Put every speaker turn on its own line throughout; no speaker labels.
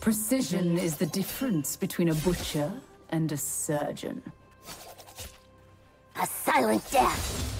Precision is the difference between a butcher and a surgeon.
A silent death!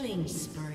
Killing spree.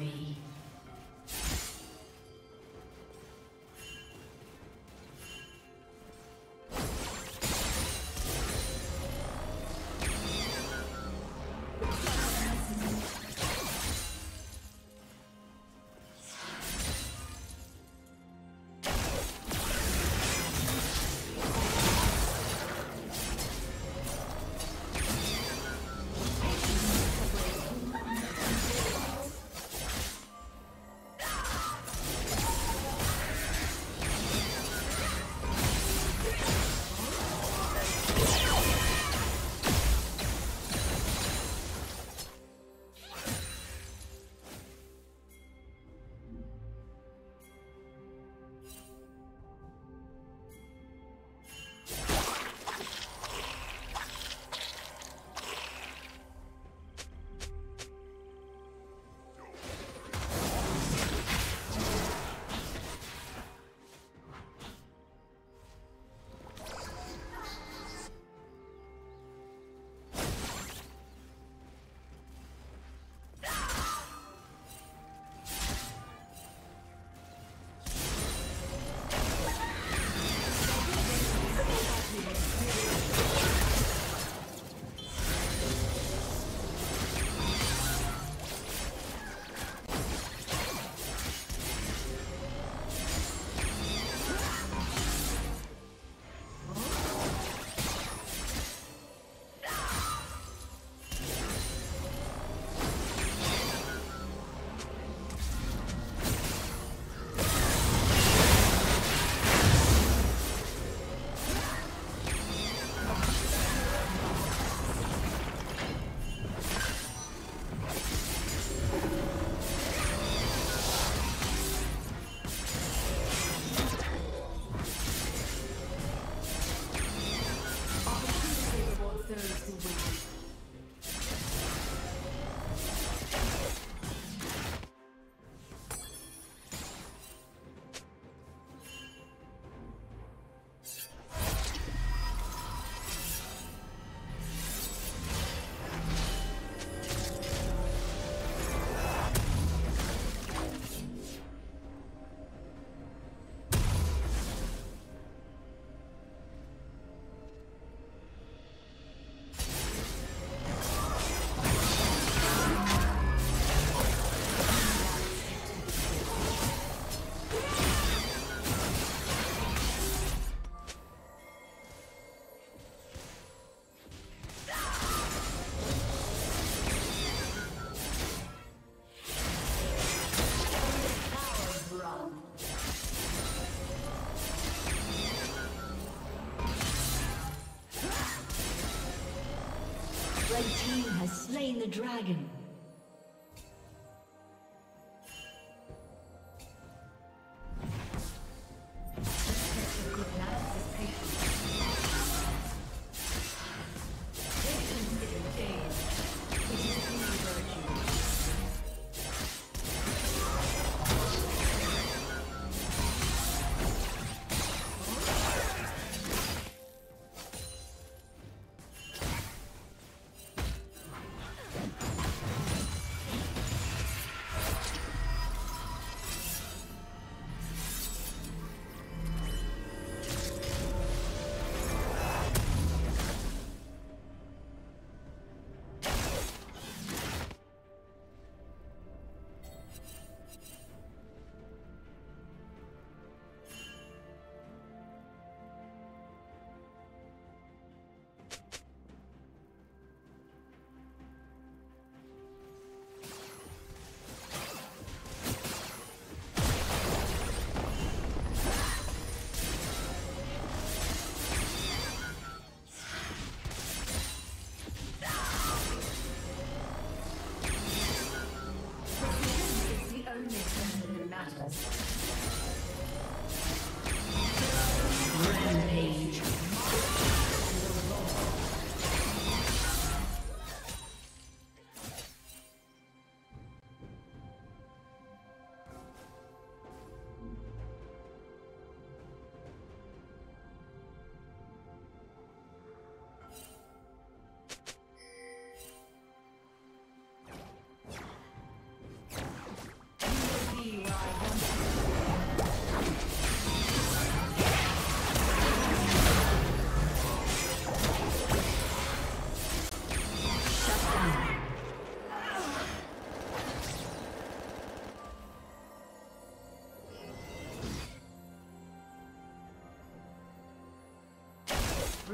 Slain the dragon.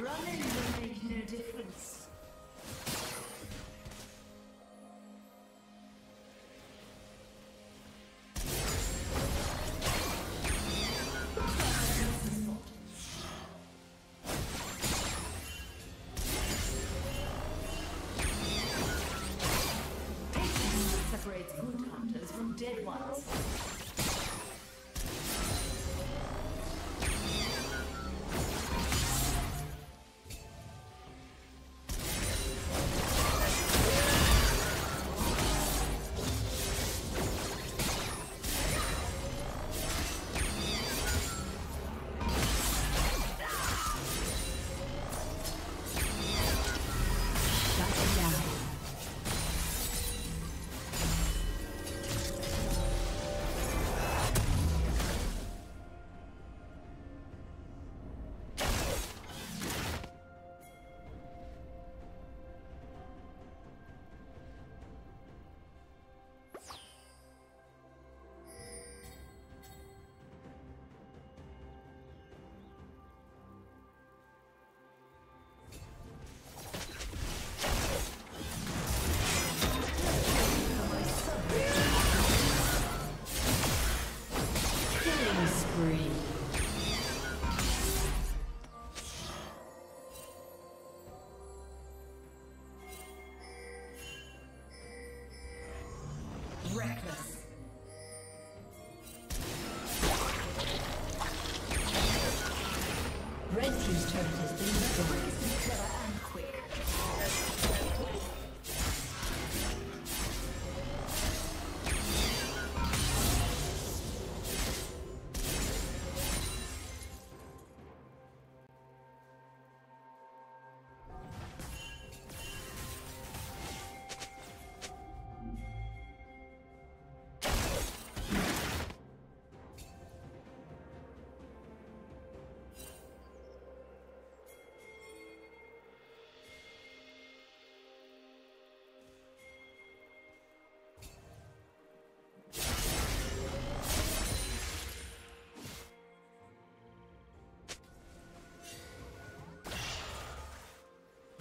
Running will make no difference. Separates good hunters from dead ones. Killing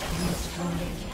has been destroyed.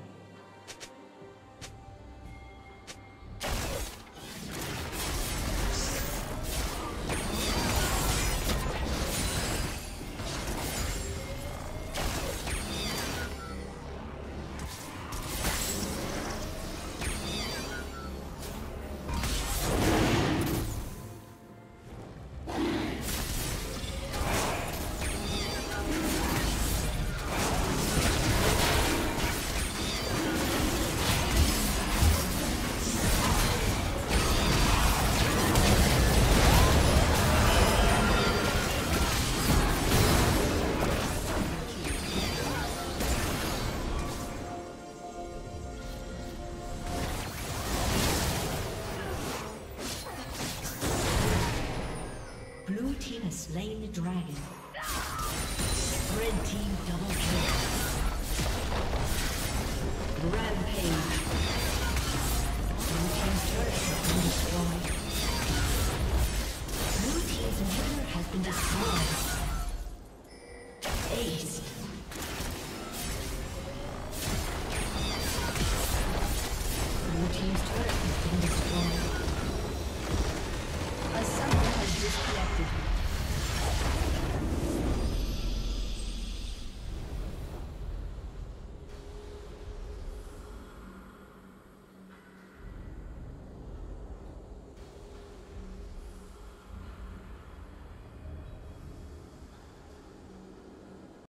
slain the dragon.